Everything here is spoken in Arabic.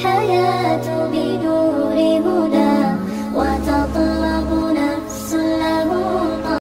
الحياة بي